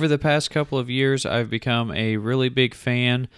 Over the past couple of years, I've become a really big fan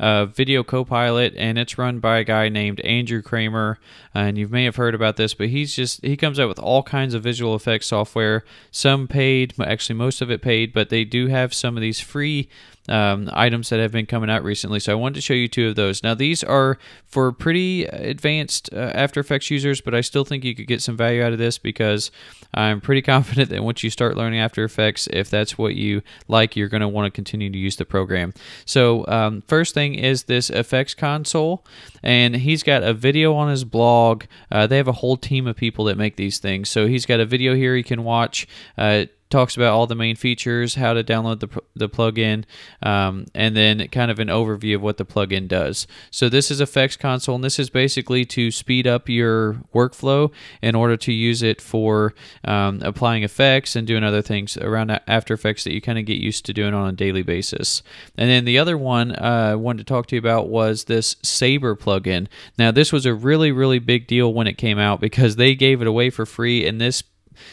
uh, Video Copilot, and it's run by a guy named Andrew Kramer. And you may have heard about this, but he's just he comes out with all kinds of visual effects software. Some paid, actually most of it paid, but they do have some of these free um, items that have been coming out recently. So I wanted to show you two of those. Now these are for pretty advanced uh, After Effects users, but I still think you could get some value out of this because I'm pretty confident that once you start learning After Effects, if that's what you like, you're going to want to continue to use the program. So um, first thing is this FX Console, and he's got a video on his blog. Uh, they have a whole team of people that make these things. So he's got a video here you can watch. Uh, talks about all the main features, how to download the, the plugin, um, and then kind of an overview of what the plugin does. So this is FX Console, and this is basically to speed up your workflow in order to use it for um, applying effects and doing other things around After Effects that you kind of get used to doing on a daily basis. And then the other one uh, I wanted to talk to you about was this Saber plugin. Now this was a really, really big deal when it came out because they gave it away for free, and this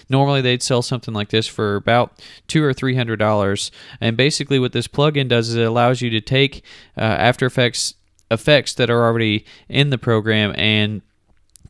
Normally, they'd sell something like this for about two or three hundred dollars. And basically, what this plugin does is it allows you to take uh, After Effects effects that are already in the program and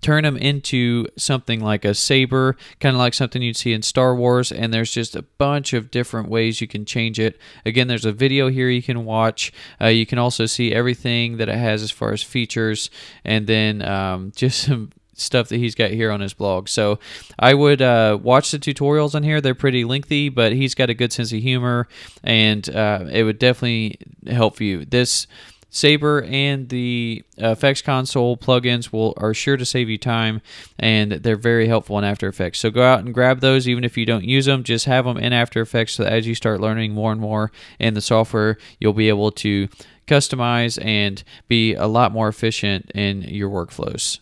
turn them into something like a saber, kind of like something you'd see in Star Wars. And there's just a bunch of different ways you can change it. Again, there's a video here you can watch. Uh, you can also see everything that it has as far as features, and then um, just some stuff that he's got here on his blog. So I would uh, watch the tutorials on here. They're pretty lengthy, but he's got a good sense of humor, and uh, it would definitely help you. This Saber and the FX Console plugins will are sure to save you time, and they're very helpful in After Effects. So go out and grab those, even if you don't use them. Just have them in After Effects, so as you start learning more and more in the software, you'll be able to customize and be a lot more efficient in your workflows.